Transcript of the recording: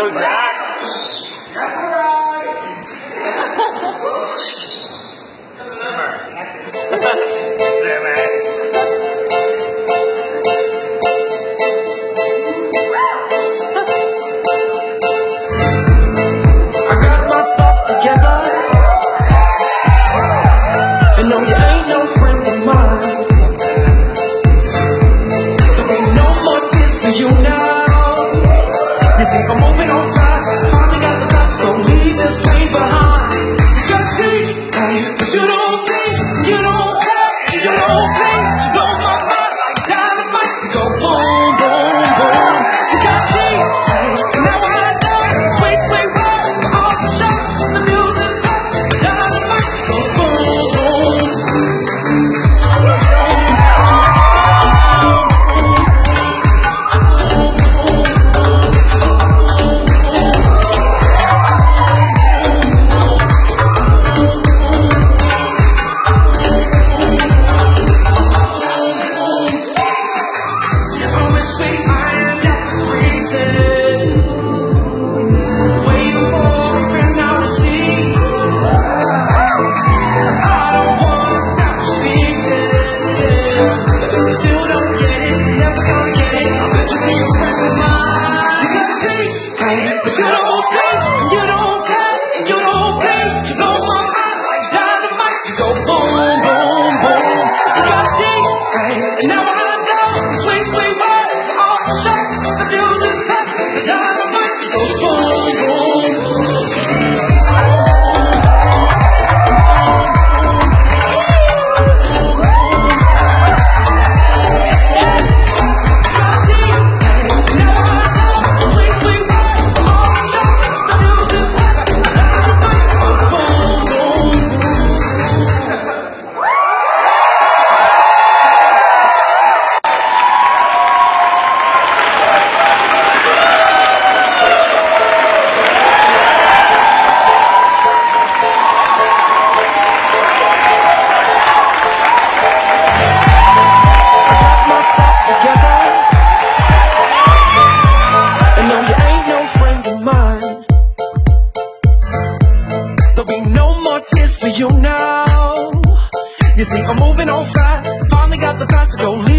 goes out. me, but you don't want. what's his for you now. You see, I'm moving on fast, finally got the past to go.